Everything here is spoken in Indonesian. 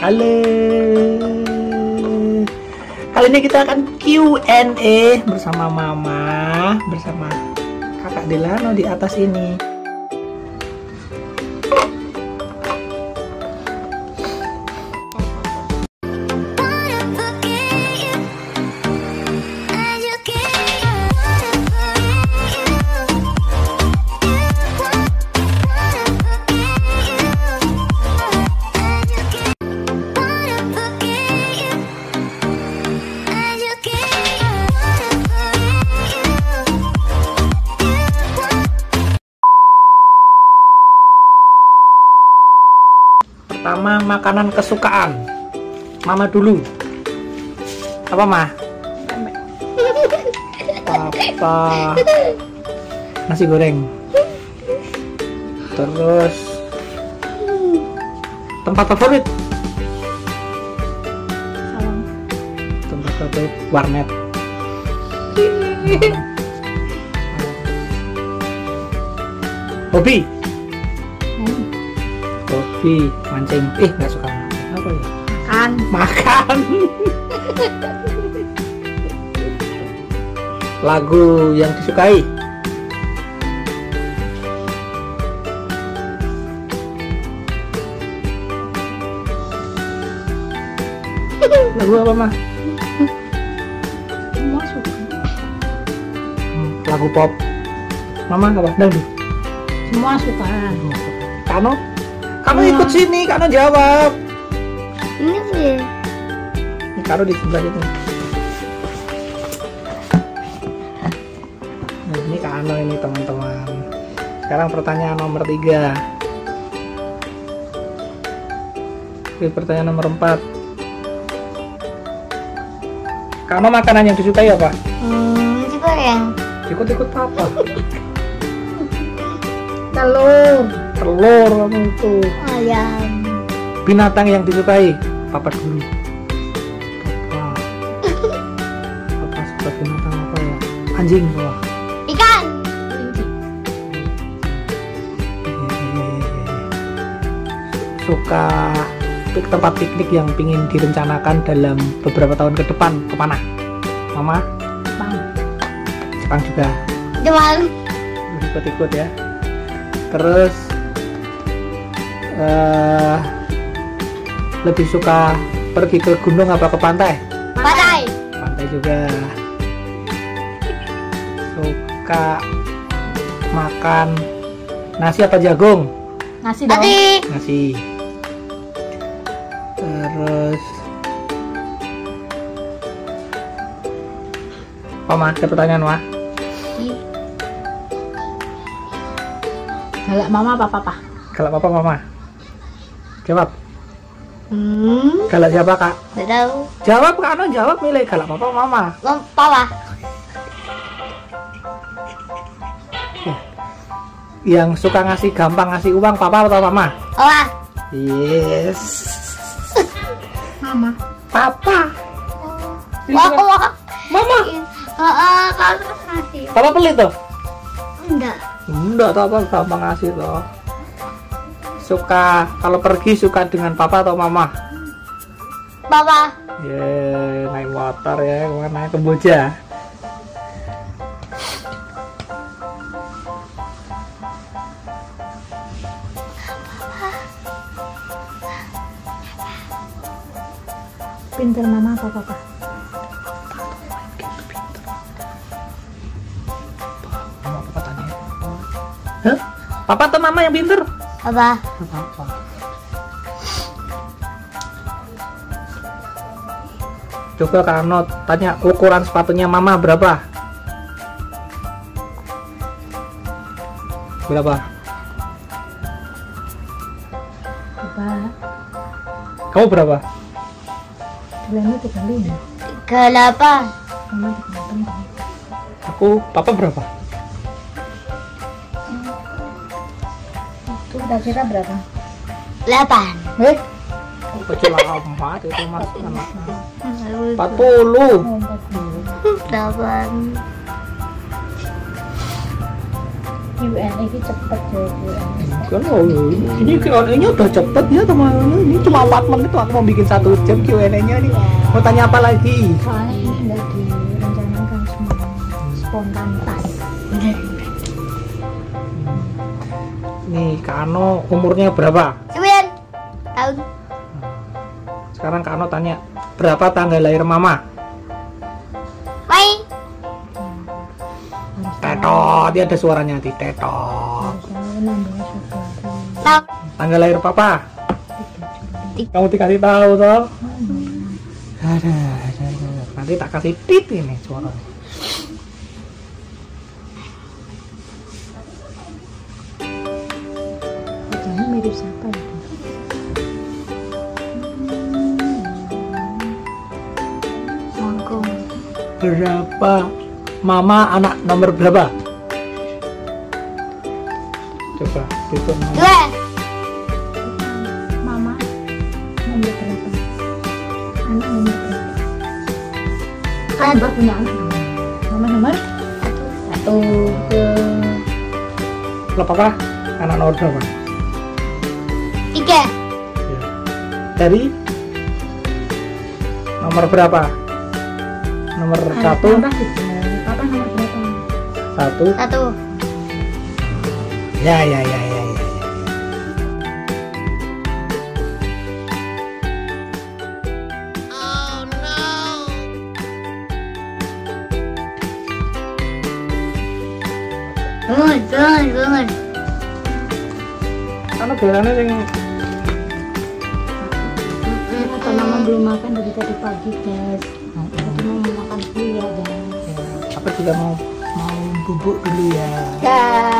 Halo. Kali ini kita akan Q&A bersama Mama, bersama Kakak Delano di atas ini. Pertama makanan kesukaan. Mama dulu. Apa, Ma? Apa? Nasi goreng. Terus tempat favorit? Tempat favorit warnet. Hobi? Hobi mancing. Eh, nggak suka mancing. Apa ya? Kan Makan. Lagu yang disukai? Lagu apa, mah? semua suka. Lagu pop. Mama apa? Dangdut. Semua suka. Kano? Kano ikut sini, Kano jawab. Ini sih. Ini Kano di sebelah itu. Nah, ini Kano ini teman-teman. Sekarang pertanyaan nomor tiga. Oke, pertanyaan nomor empat. Kano makanan yang disukai apa? Hmm, juga yang Ikut-ikut papa. telur, Telur itu. ayam, Binatang yang disukai papa dulu. Papa. Papa suka binatang apa ya? Anjing wah. ikan. suka tempat piknik yang ingin direncanakan dalam beberapa tahun ke depan ke mana? Mama? Bang, Jepang juga Jepang. ikut-ikut ya. Terus eh lebih suka pergi ke gunung apa ke pantai? Pantai. Pantai juga. Suka makan nasi apa jagung? Nasi dong. Nasi. nasi terus apa mah ada pertanyaan mah Galak mama apa papa? galak apa mama jawab. Hmm, galak siapa kak? Tidak tahu. jawab kak. Ano jawab milih. Galak papa mama? Mama, papa. yang suka ngasih gampang ngasih uang papa atau mama? Papa. yes. Mama. papa. Papa. mama. Kalau papa pelit tuh Enggak. enggak apa gampang ngasih toh suka kalau pergi suka dengan papa atau mama Papa. Ye, naik motor ya, ke mana naik Kamboja. Pintar mama apa papa? Mama apa tanya? Hah? Papa atau mama yang pinter? Papa. Coba Kak tanya ukuran sepatunya mama berapa? Berapa? Papa. Kamu berapa? Lima. Tiga delapan. Mama tiga delapan. Aku, papa berapa? Kira-kira berapa? Delapan. Eh? Kecil amat itu mas anaknya. 40 Delapan. Q&A ini cepet Q&A kan oh, ini Q&A nya udah cepet ya teman ini cuma 4 menit aku mau bikin satu jam Q&A nya nih mau tanya apa lagi soalnya ini nggak direncanakan semua spontanitas nih Kano umurnya berapa? Sembilan tahun. Sekarang Kano tanya berapa tanggal lahir mama? Main tetot dia ada suaranya nanti tetot. Tanggal lahir papa? Kamu dikasih tahu toh? Ada, ada, ada. nanti tak kasih tit ini suaranya mirip siapa ya? Mangkung. berapa mama anak nomor berapa coba hitung Dua. Mama nomor berapa? Anak nomor berapa? Kan Mbak punya anak nomor. Mama nomor satu. Satu. Kalau papa anak nomor berapa Tiga. Ya. dari nomor berapa nomor satu tiga. Papa nomor berapa? satu Satu. ya ya ya ya ya, ya. Bangun, bangun, bangun. Karena biasanya Atau mama belum makan dari tadi pagi, guys. Tadi mau makan dulu ya, guys. apa juga mau mau bubuk dulu ya Ya.